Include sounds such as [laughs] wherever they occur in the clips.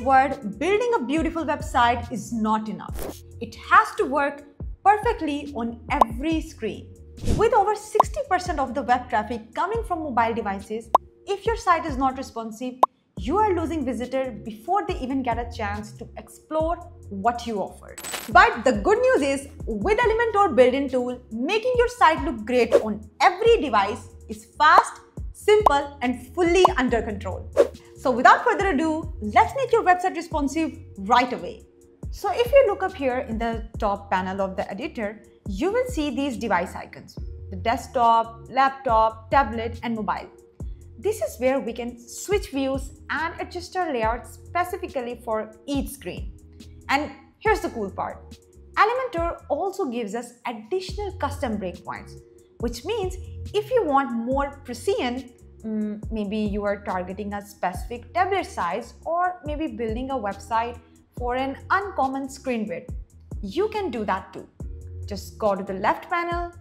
world, building a beautiful website is not enough. It has to work perfectly on every screen. With over 60% of the web traffic coming from mobile devices, if your site is not responsive, you are losing visitors before they even get a chance to explore what you offer. But the good news is, with Elementor built-in tool, making your site look great on every device is fast, simple and fully under control. So without further ado, let's make your website responsive right away. So if you look up here in the top panel of the editor, you will see these device icons, the desktop, laptop, tablet and mobile. This is where we can switch views and adjust our layout specifically for each screen. And here's the cool part. Elementor also gives us additional custom breakpoints, which means if you want more precision, um, maybe you are targeting a specific tablet size or maybe building a website for an uncommon screen width, you can do that too. Just go to the left panel,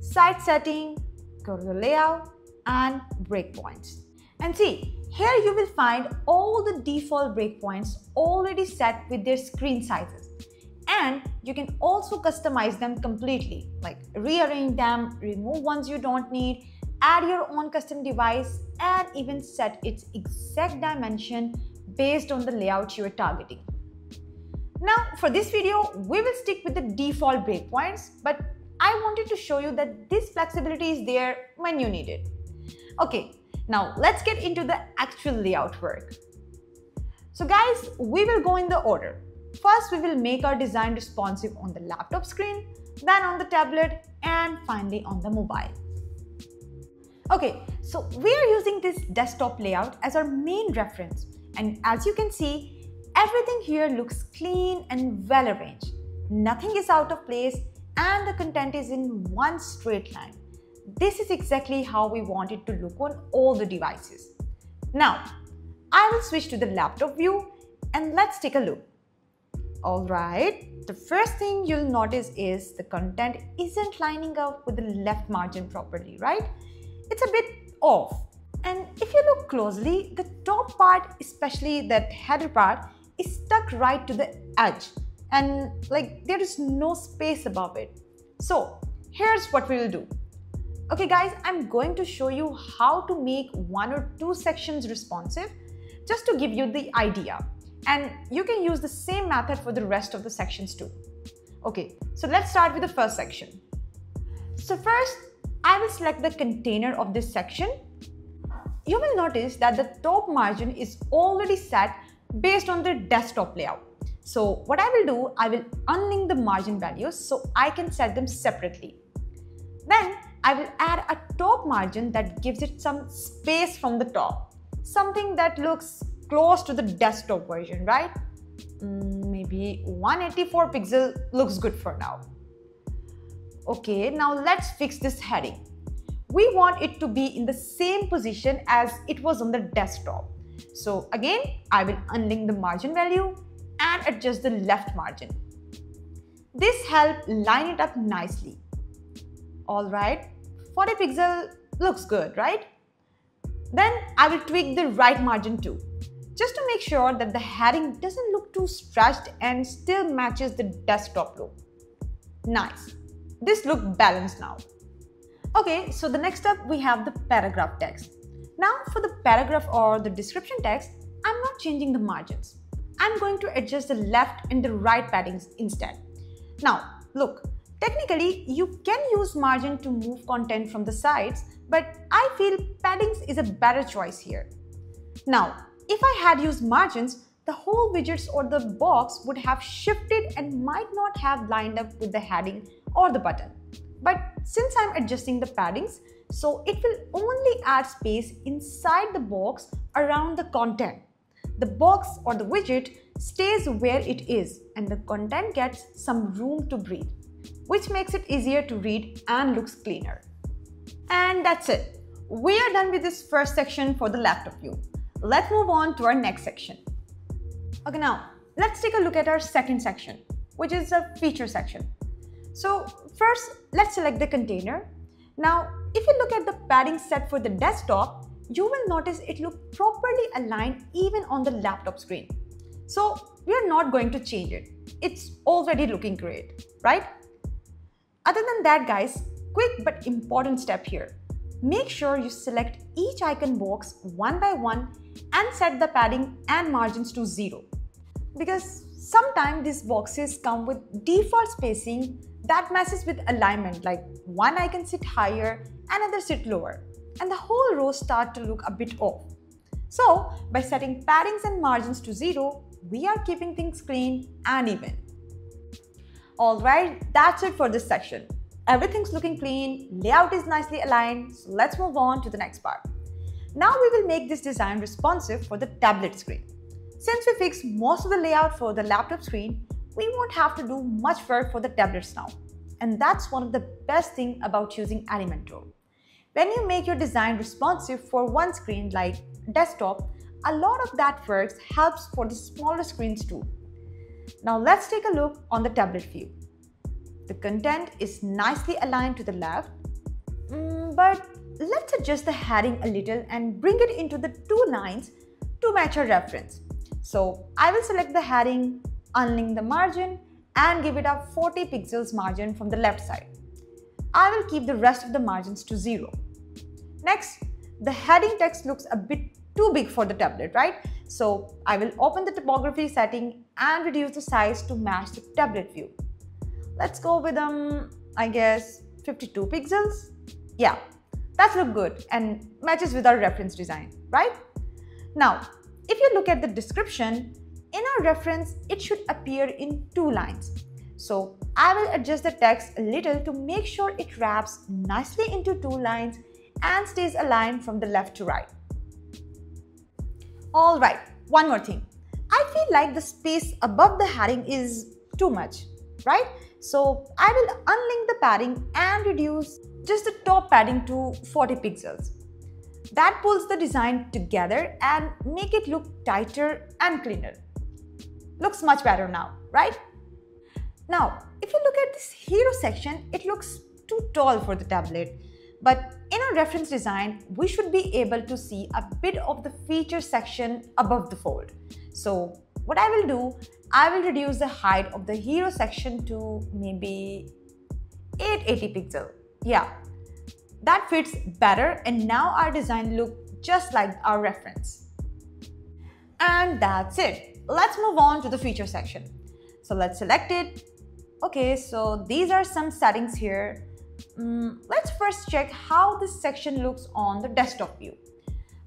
site setting, go to the layout, and breakpoints. And see, here you will find all the default breakpoints already set with their screen sizes. And you can also customize them completely, like rearrange them, remove ones you don't need, add your own custom device, and even set its exact dimension based on the layout you are targeting. Now, for this video, we will stick with the default breakpoints, but I wanted to show you that this flexibility is there when you need it. Okay, now let's get into the actual layout work. So guys, we will go in the order. First, we will make our design responsive on the laptop screen, then on the tablet, and finally on the mobile. Okay, so we are using this desktop layout as our main reference. And as you can see, everything here looks clean and well arranged. Nothing is out of place and the content is in one straight line. This is exactly how we want it to look on all the devices. Now, I will switch to the laptop view and let's take a look. Alright, the first thing you'll notice is the content isn't lining up with the left margin properly, right? It's a bit off. And if you look closely, the top part, especially that header part, is stuck right to the edge and like there is no space above it. So here's what we will do. Okay guys, I'm going to show you how to make one or two sections responsive just to give you the idea. And you can use the same method for the rest of the sections too. Okay, so let's start with the first section. So first, I will select the container of this section. You will notice that the top margin is already set based on the desktop layout. So what I will do, I will unlink the margin values so I can set them separately. Then I will add a top margin that gives it some space from the top. Something that looks close to the desktop version, right? Mm, maybe 184 pixel looks good for now. Okay, now let's fix this heading. We want it to be in the same position as it was on the desktop. So again, I will unlink the margin value and adjust the left margin. This helps line it up nicely. Alright, 40 pixel looks good, right? Then I will tweak the right margin too, just to make sure that the heading doesn't look too stretched and still matches the desktop look. Nice. This look balanced now. Okay, so the next up we have the paragraph text. Now for the paragraph or the description text, I'm not changing the margins. I'm going to adjust the left and the right paddings instead. Now, look, Technically, you can use margin to move content from the sides, but I feel paddings is a better choice here. Now, if I had used margins, the whole widgets or the box would have shifted and might not have lined up with the heading or the button. But since I'm adjusting the paddings, so it will only add space inside the box around the content. The box or the widget stays where it is and the content gets some room to breathe which makes it easier to read and looks cleaner. And that's it. We are done with this first section for the laptop view. Let's move on to our next section. Okay, now let's take a look at our second section, which is a feature section. So first, let's select the container. Now, if you look at the padding set for the desktop, you will notice it look properly aligned even on the laptop screen. So we are not going to change it. It's already looking great, right? Other than that guys, quick but important step here. Make sure you select each icon box one by one and set the padding and margins to zero. Because sometimes these boxes come with default spacing that messes with alignment like one icon sit higher, another sit lower and the whole row start to look a bit off. So by setting paddings and margins to zero, we are keeping things clean and even. Alright, that's it for this section. Everything's looking clean, layout is nicely aligned, so let's move on to the next part. Now we will make this design responsive for the tablet screen. Since we fixed most of the layout for the laptop screen, we won't have to do much work for the tablets now. And that's one of the best things about using Elementor. When you make your design responsive for one screen like desktop, a lot of that works helps for the smaller screens too. Now let's take a look on the tablet view. The content is nicely aligned to the left, mm, but let's adjust the heading a little and bring it into the two lines to match our reference. So I will select the heading, unlink the margin and give it a 40 pixels margin from the left side. I will keep the rest of the margins to zero. Next, the heading text looks a bit too big for the tablet, right? So I will open the typography setting and reduce the size to match the tablet view. Let's go with, um, I guess, 52 pixels. Yeah, that's look good and matches with our reference design, right? Now, if you look at the description, in our reference, it should appear in two lines. So I will adjust the text a little to make sure it wraps nicely into two lines and stays aligned from the left to right. Alright, one more thing. I feel like the space above the heading is too much, right? So I will unlink the padding and reduce just the top padding to 40 pixels. That pulls the design together and make it look tighter and cleaner. Looks much better now, right? Now, if you look at this hero section, it looks too tall for the tablet. But in our reference design, we should be able to see a bit of the feature section above the fold. So what I will do, I will reduce the height of the hero section to maybe 880 pixel. Yeah, that fits better and now our design look just like our reference. And that's it. Let's move on to the feature section. So let's select it. Okay, so these are some settings here. Mm, let's first check how this section looks on the desktop view.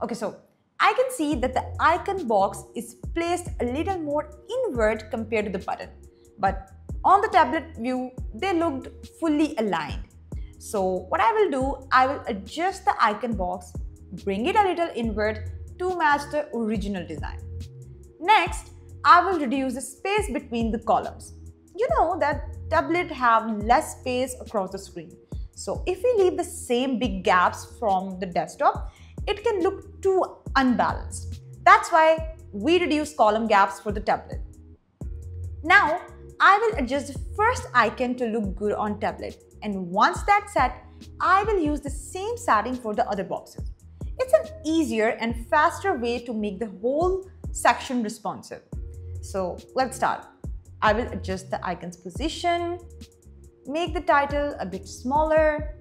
Okay, so I can see that the icon box is placed a little more inward compared to the button. But on the tablet view, they looked fully aligned. So what I will do, I will adjust the icon box, bring it a little inward to match the original design. Next, I will reduce the space between the columns. You know that tablet have less space across the screen. So if we leave the same big gaps from the desktop, it can look too unbalanced. That's why we reduce column gaps for the tablet. Now, I will adjust the first icon to look good on tablet. And once that's set, I will use the same setting for the other boxes. It's an easier and faster way to make the whole section responsive. So let's start. I will adjust the icon's position, make the title a bit smaller,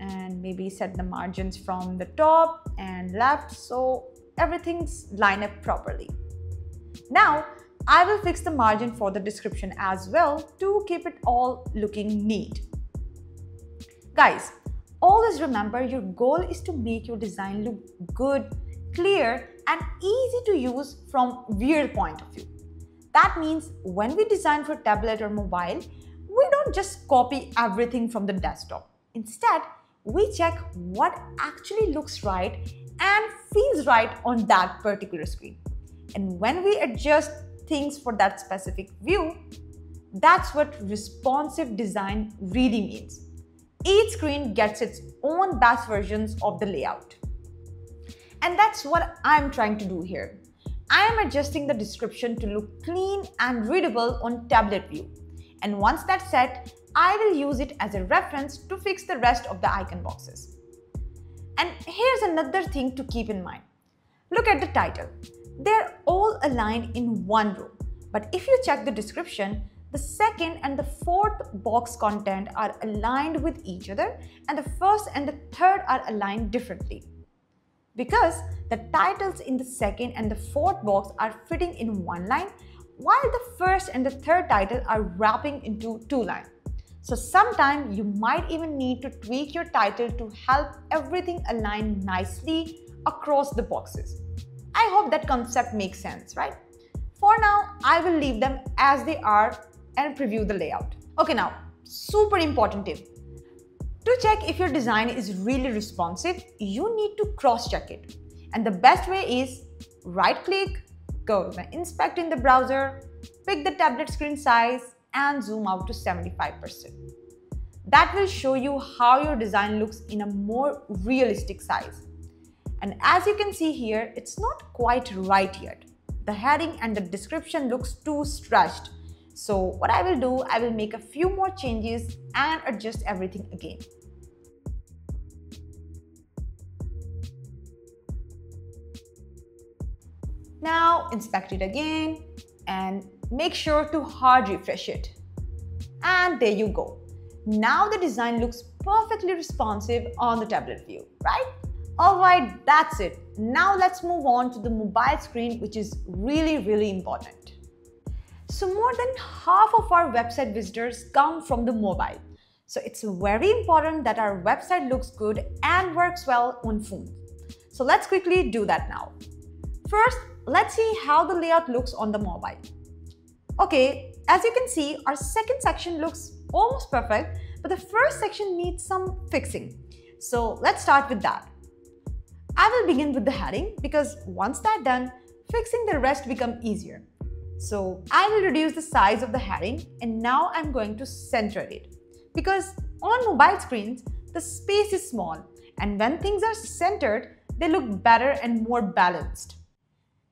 and maybe set the margins from the top and left so everything's lined up properly. Now, I will fix the margin for the description as well to keep it all looking neat. Guys, always remember your goal is to make your design look good, clear, and easy to use from viewer point of view. That means when we design for tablet or mobile, we don't just copy everything from the desktop. Instead, we check what actually looks right and feels right on that particular screen. And when we adjust things for that specific view, that's what responsive design really means. Each screen gets its own best versions of the layout. And that's what I'm trying to do here. I am adjusting the description to look clean and readable on tablet view. And once that's set, I will use it as a reference to fix the rest of the icon boxes. And here's another thing to keep in mind. Look at the title. they're all aligned in one row. But if you check the description, the second and the fourth box content are aligned with each other and the first and the third are aligned differently. Because the titles in the second and the fourth box are fitting in one line while the first and the third title are wrapping into two lines. So sometimes you might even need to tweak your title to help everything align nicely across the boxes. I hope that concept makes sense, right? For now, I will leave them as they are and preview the layout. Okay, now, super important tip. To check if your design is really responsive, you need to cross-check it. And the best way is right-click, go to inspect in the browser, pick the tablet screen size, and zoom out to 75%. That will show you how your design looks in a more realistic size. And as you can see here, it's not quite right yet. The heading and the description looks too stretched. So what I will do, I will make a few more changes and adjust everything again. Now inspect it again and make sure to hard refresh it. And there you go. Now the design looks perfectly responsive on the tablet view, right? Alright, that's it. Now let's move on to the mobile screen, which is really, really important. So more than half of our website visitors come from the mobile. So it's very important that our website looks good and works well on phone. So let's quickly do that now. First, let's see how the layout looks on the mobile. Okay, as you can see, our second section looks almost perfect, but the first section needs some fixing. So let's start with that. I will begin with the heading because once that's done, fixing the rest become easier. So I will reduce the size of the heading and now I'm going to center it. Because on mobile screens, the space is small and when things are centered, they look better and more balanced.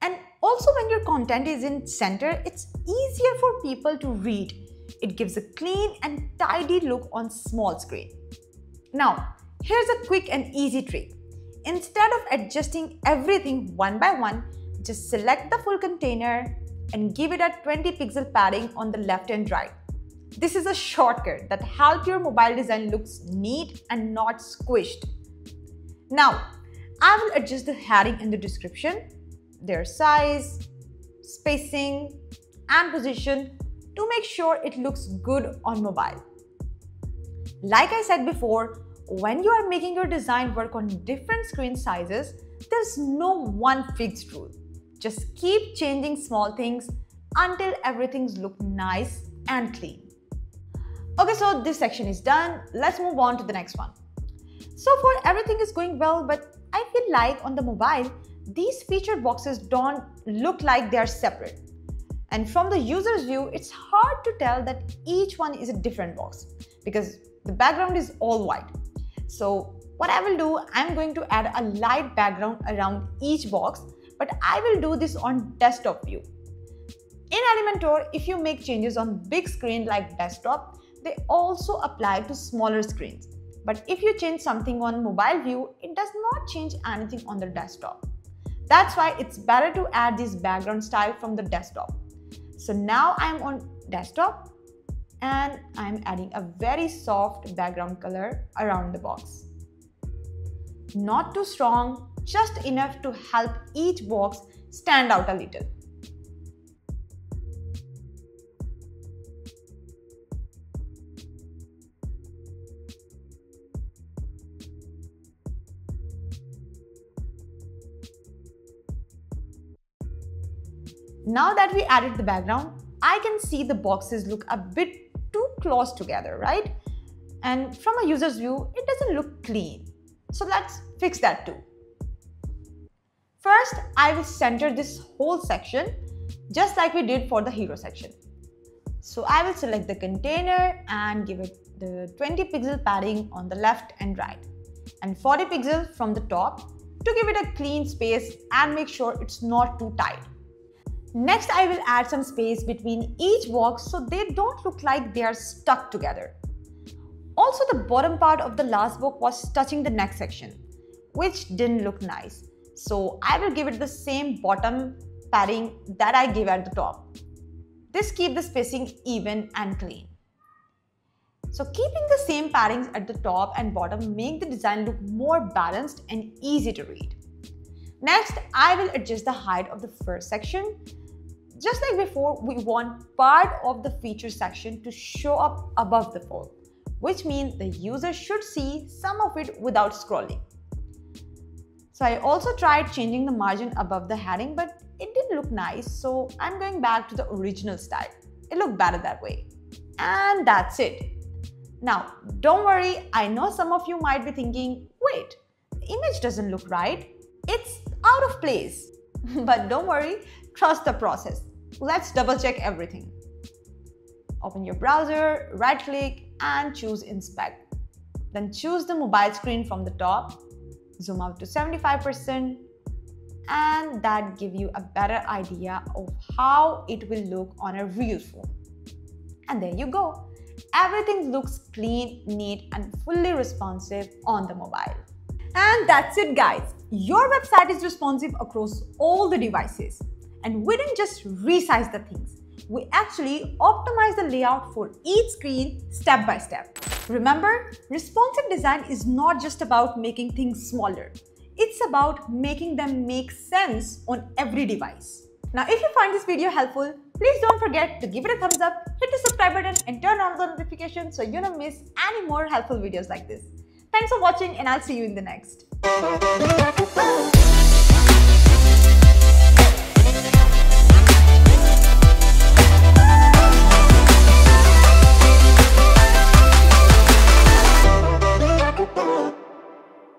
And also when your content is in center, it's easier for people to read. It gives a clean and tidy look on small screen. Now, here's a quick and easy trick. Instead of adjusting everything one by one, just select the full container and give it a 20 pixel padding on the left and right. This is a shortcut that helps your mobile design looks neat and not squished. Now, I will adjust the heading in the description their size, spacing, and position to make sure it looks good on mobile. Like I said before, when you are making your design work on different screen sizes, there's no one fixed rule. Just keep changing small things until everything's look nice and clean. Okay, so this section is done. Let's move on to the next one. So far, everything is going well, but I feel like on the mobile, these featured boxes don't look like they are separate. And from the user's view, it's hard to tell that each one is a different box because the background is all white. So what I will do, I'm going to add a light background around each box, but I will do this on desktop view. In Elementor, if you make changes on big screen like desktop, they also apply to smaller screens. But if you change something on mobile view, it does not change anything on the desktop. That's why it's better to add this background style from the desktop. So now I'm on desktop and I'm adding a very soft background color around the box. Not too strong, just enough to help each box stand out a little. Now that we added the background, I can see the boxes look a bit too close together, right? And from a user's view, it doesn't look clean. So let's fix that too. First, I will center this whole section just like we did for the hero section. So I will select the container and give it the 20 pixel padding on the left and right and 40 pixels from the top to give it a clean space and make sure it's not too tight. Next, I will add some space between each box so they don't look like they are stuck together. Also, the bottom part of the last box was touching the next section, which didn't look nice. So I will give it the same bottom padding that I give at the top. This keep the spacing even and clean. So keeping the same paddings at the top and bottom make the design look more balanced and easy to read. Next, I will adjust the height of the first section. Just like before, we want part of the feature section to show up above the fold, which means the user should see some of it without scrolling. So I also tried changing the margin above the heading, but it didn't look nice, so I'm going back to the original style. It looked better that way. And that's it. Now, don't worry, I know some of you might be thinking, wait, the image doesn't look right. It's out of place. [laughs] but don't worry, trust the process. Let's double check everything. Open your browser, right click and choose inspect. Then choose the mobile screen from the top, zoom out to 75% and that give you a better idea of how it will look on a real phone. And there you go. Everything looks clean, neat and fully responsive on the mobile. And that's it guys. Your website is responsive across all the devices. And we didn't just resize the things. We actually optimize the layout for each screen step by step. Remember, responsive design is not just about making things smaller. It's about making them make sense on every device. Now, if you find this video helpful, please don't forget to give it a thumbs up, hit the subscribe button and turn on the notifications so you don't miss any more helpful videos like this. Thanks for watching and I'll see you in the next.